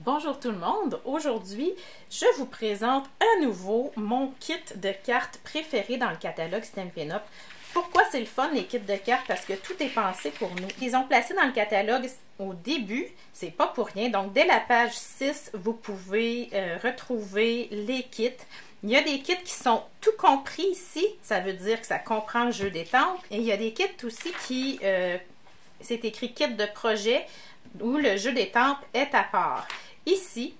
Bonjour tout le monde. Aujourd'hui, je vous présente à nouveau mon kit de cartes préféré dans le catalogue Stampin' Up. Pourquoi c'est le fun les kits de cartes? Parce que tout est pensé pour nous. Ils ont placé dans le catalogue au début, c'est pas pour rien. Donc dès la page 6, vous pouvez euh, retrouver les kits. Il y a des kits qui sont tout compris ici, ça veut dire que ça comprend le jeu des temples. Et il y a des kits aussi qui, euh, c'est écrit kit de projet, où le jeu des temples est à part. Ici,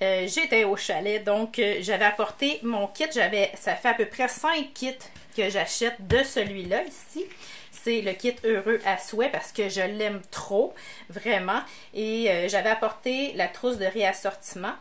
euh, j'étais au chalet, donc euh, j'avais apporté mon kit. J'avais, ça fait à peu près 5 kits que j'achète de celui-là ici. C'est le kit heureux à souhait parce que je l'aime trop, vraiment. Et euh, j'avais apporté la trousse de réassortiment.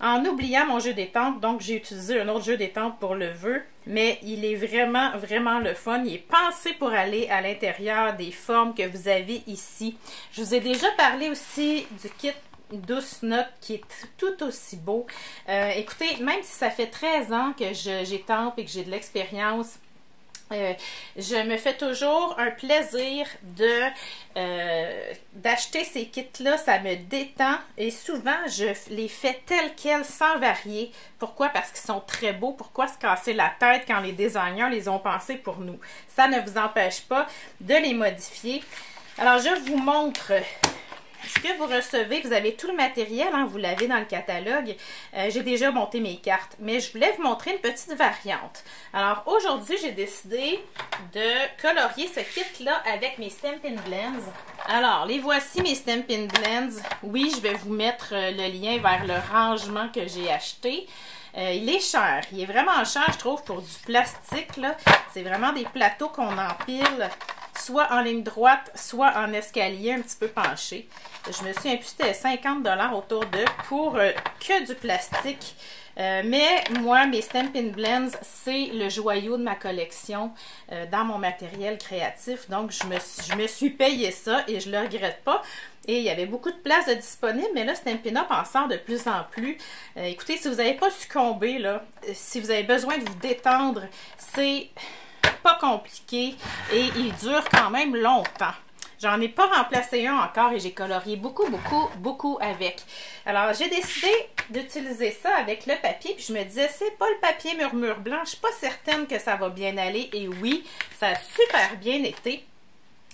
En oubliant mon jeu d'étampe, donc j'ai utilisé un autre jeu d'étampe pour le vœu, mais il est vraiment, vraiment le fun. Il est pensé pour aller à l'intérieur des formes que vous avez ici. Je vous ai déjà parlé aussi du kit douce note qui est tout aussi beau. Euh, écoutez, même si ça fait 13 ans que j'étampe et que j'ai de l'expérience, euh, je me fais toujours un plaisir de euh, d'acheter ces kits-là, ça me détend et souvent je les fais tels quels sans varier. Pourquoi? Parce qu'ils sont très beaux. Pourquoi se casser la tête quand les designers les ont pensés pour nous? Ça ne vous empêche pas de les modifier. Alors je vous montre ce que vous recevez, vous avez tout le matériel, hein, vous l'avez dans le catalogue. Euh, j'ai déjà monté mes cartes, mais je voulais vous montrer une petite variante. Alors aujourd'hui, j'ai décidé de colorier ce kit-là avec mes Stampin' Blends. Alors, les voici mes Stampin' Blends. Oui, je vais vous mettre euh, le lien vers le rangement que j'ai acheté. Euh, il est cher. Il est vraiment cher, je trouve, pour du plastique. C'est vraiment des plateaux qu'on empile soit en ligne droite, soit en escalier un petit peu penché. Je me suis imputé 50 autour d'eux pour euh, que du plastique. Euh, mais moi, mes Stampin' Blends, c'est le joyau de ma collection euh, dans mon matériel créatif. Donc, je me, je me suis payé ça et je ne le regrette pas. Et il y avait beaucoup de place de disponible, mais là, Stampin' Up en sort de plus en plus. écoutez, si vous n'avez pas succombé, là, si vous avez besoin de vous détendre, c'est pas compliqué et il dure quand même longtemps. J'en ai pas remplacé un encore et j'ai colorié beaucoup, beaucoup, beaucoup avec. Alors, j'ai décidé d'utiliser ça avec le papier. Puis je me disais, c'est pas le papier murmure blanc. Je suis pas certaine que ça va bien aller. Et oui, ça a super bien été.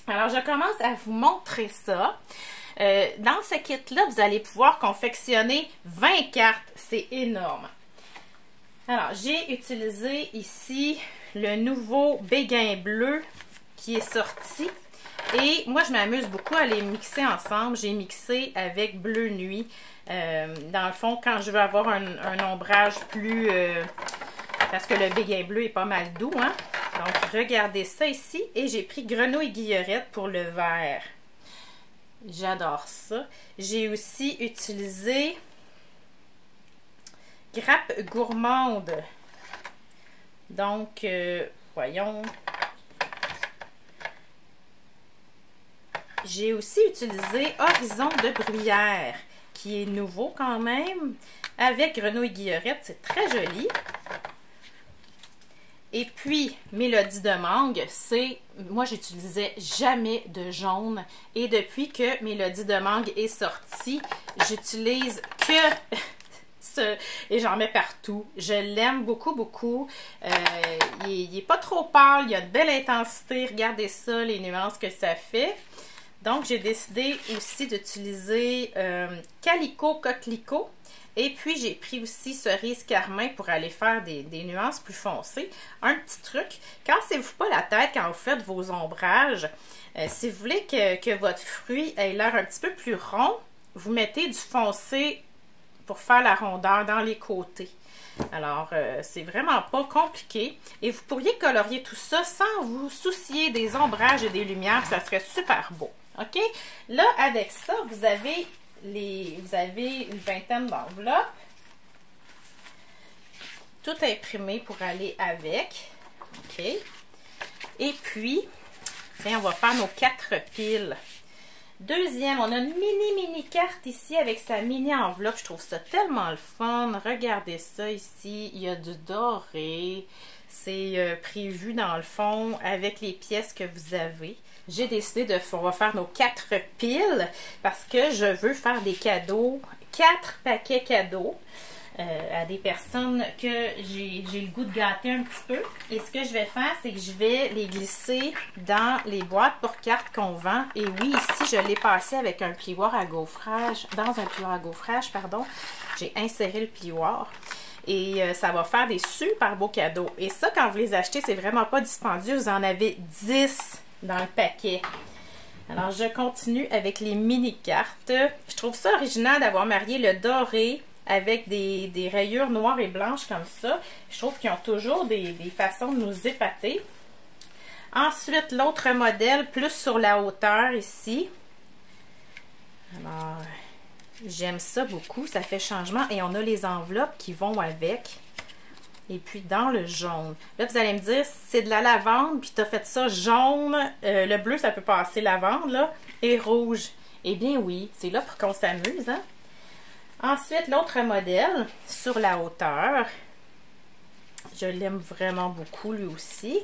Alors, je commence à vous montrer ça. Euh, dans ce kit-là, vous allez pouvoir confectionner 20 cartes. C'est énorme. Alors, j'ai utilisé ici le nouveau béguin bleu qui est sorti. Et moi, je m'amuse beaucoup à les mixer ensemble. J'ai mixé avec bleu nuit. Euh, dans le fond, quand je veux avoir un, ombrage plus... Euh, parce que le béguin bleu est pas mal doux, hein? Donc, regardez ça ici. Et j'ai pris grenouille guillerette pour le vert. J'adore ça. J'ai aussi utilisé grappe gourmande donc, euh, voyons. J'ai aussi utilisé Horizon de bruyère, qui est nouveau quand même, avec Grenouille Guillerette. C'est très joli. Et puis, Mélodie de mangue, c'est... Moi, j'utilisais jamais de jaune. Et depuis que Mélodie de mangue est sortie, j'utilise que et j'en mets partout. Je l'aime beaucoup, beaucoup. Euh, il, n'est est pas trop pâle, il a de belle intensité. Regardez ça, les nuances que ça fait. Donc, j'ai décidé aussi d'utiliser euh, Calico Coquelicot. Et puis, j'ai pris aussi cerise carmin pour aller faire des, nuances plus foncées. Un petit truc, cassez-vous pas la tête quand vous faites vos ombrages. Euh, si vous voulez que votre fruit ait l'air un petit peu plus rond, vous mettez du foncé pour faire la rondeur dans les côtés. Alors, euh, c'est vraiment pas compliqué. Et vous pourriez colorier tout ça sans vous soucier des ombrages et des lumières. Ça serait super beau. OK? Là, avec ça, vous avez, les, vous avez une vingtaine d'enveloppes. Tout imprimé pour aller avec. OK? Et puis, tiens, on va faire nos quatre piles. Deuxième, on a une mini mini carte ici avec sa mini enveloppe. Je trouve ça tellement le fun. Regardez ça ici. Il y a du doré. C'est euh, prévu dans le fond avec les pièces que vous avez. J'ai décidé de on va faire nos quatre piles parce que je veux faire des cadeaux quatre paquets cadeaux. Euh, à des personnes que j'ai le goût de gâter un petit peu. Et ce que je vais faire, c'est que je vais les glisser dans les boîtes pour cartes qu'on vend. Et oui, ici, je l'ai passé avec un plioir à gaufrage, dans un plioir à gaufrage, pardon. J'ai inséré le plioir. Et euh, ça va faire des super beaux cadeaux. Et ça, quand vous les achetez, c'est vraiment pas dispendieux. Vous en avez 10 dans le paquet. Alors, je continue avec les mini-cartes. Je trouve ça original d'avoir marié le doré avec des, rayures noires et blanches comme ça. Je trouve qu'ils ont toujours des, des, façons de nous épater. Ensuite, l'autre modèle, plus sur la hauteur ici. Alors, j'aime ça beaucoup. Ça fait changement. Et on a les enveloppes qui vont avec. Et puis dans le jaune. Là, vous allez me dire, c'est de la lavande, puis tu as fait ça jaune. Euh, le bleu, ça peut passer lavande, là. Et rouge. Eh bien oui, c'est là pour qu'on s'amuse, hein? Ensuite, l'autre modèle, sur la hauteur. Je l'aime vraiment beaucoup, lui aussi.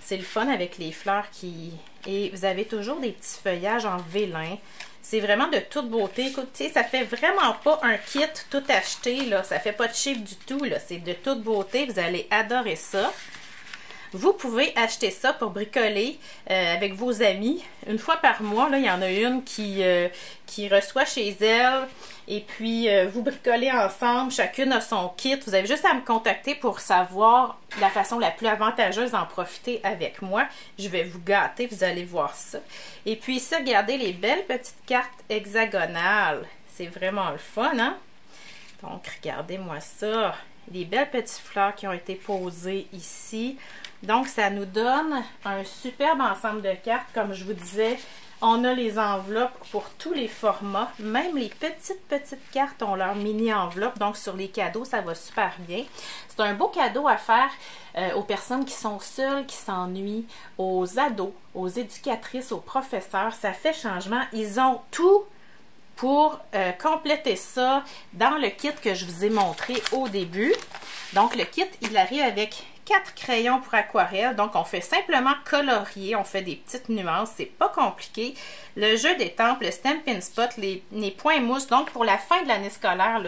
C'est le fun avec les fleurs qui... Et vous avez toujours des petits feuillages en vélin. C'est vraiment de toute beauté. Écoutez, ça fait vraiment pas un kit tout acheté, là. Ça fait pas de cheap du tout. C'est de toute beauté. Vous allez adorer ça. Vous pouvez acheter ça pour bricoler euh, avec vos amis. Une fois par mois, là, il y en a une qui, euh, qui reçoit chez elle. Et puis, euh, vous bricolez ensemble. Chacune a son kit. Vous avez juste à me contacter pour savoir la façon la plus avantageuse d'en profiter avec moi. Je vais vous gâter. Vous allez voir ça. Et puis ici, regardez les belles petites cartes hexagonales. C'est vraiment le fun, hein? Donc, regardez-moi ça. Les belles petites fleurs qui ont été posées ici. Donc, ça nous donne un superbe ensemble de cartes. Comme je vous disais, on a les enveloppes pour tous les formats. Même les petites, petites cartes ont leur mini-enveloppe. Donc, sur les cadeaux, ça va super bien. C'est un beau cadeau à faire euh, aux personnes qui sont seules, qui s'ennuient, aux ados, aux éducatrices, aux professeurs. Ça fait changement. Ils ont tout pour euh, compléter ça dans le kit que je vous ai montré au début. Donc, le kit, il arrive avec quatre crayons pour aquarelle. Donc, on fait simplement colorier, on fait des petites nuances, c'est pas compliqué. Le jeu des temples, le Stampin' Spot, les, points mousse. Donc, pour la fin de l'année scolaire,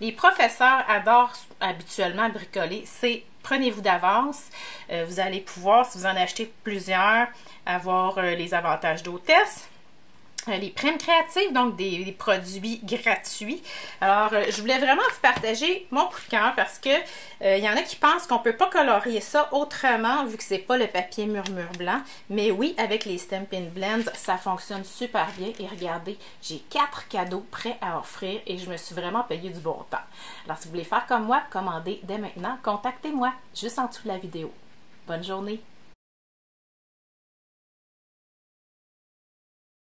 les professeurs adorent habituellement bricoler. C'est prenez-vous d'avance. Euh, vous allez pouvoir, si vous en achetez plusieurs, avoir euh, les avantages d'hôtesse les primes créatives, donc des, produits gratuits. Alors, euh, je voulais vraiment vous partager mon coup de cœur parce que euh, il y en a qui pensent qu'on peut pas colorier ça autrement vu que c'est pas le papier murmure blanc. Mais oui, avec les Stampin' Blends, ça fonctionne super bien. Et regardez, j'ai quatre cadeaux prêts à offrir et je me suis vraiment payé du bon temps. Alors, si vous voulez faire comme moi, commandez dès maintenant. Contactez-moi juste en dessous de la vidéo. Bonne journée!